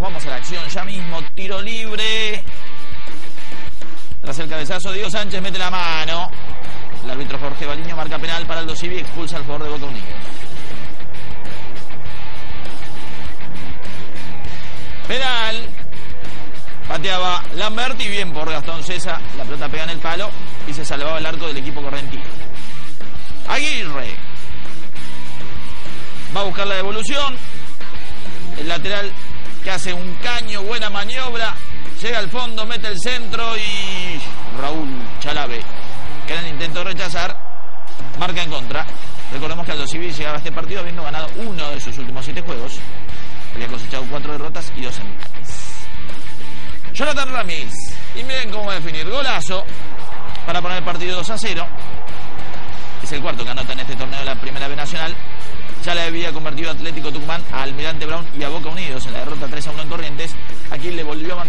Vamos a la acción ya mismo. Tiro libre. Tras el cabezazo, Diego Sánchez mete la mano. El árbitro Jorge Baliño marca penal para Aldo Civi y expulsa al jugador de Boca Unidos. Penal. Pateaba Lamberti, bien por Gastón César. La pelota pega en el palo y se salvaba el arco del equipo correntino. Aguirre. Va a buscar la devolución. El lateral que hace un caño, buena maniobra. Llega al fondo, mete el centro y Raúl Chalave, que de rechazar, marca en contra. Recordemos que Aldo Civil llegaba a este partido habiendo ganado uno de sus últimos siete juegos. Había cosechado cuatro derrotas y dos empates. Jonathan Ramírez. Y miren cómo va a definir. Golazo para poner el partido 2 a 0. Es el cuarto que anota en este torneo de la Primera B Nacional. Ya le había convertido Atlético Tucumán a Almirante Brown y a Boca Unidos en la derrota 3 a 1 en Corrientes. Aquí le volvió a.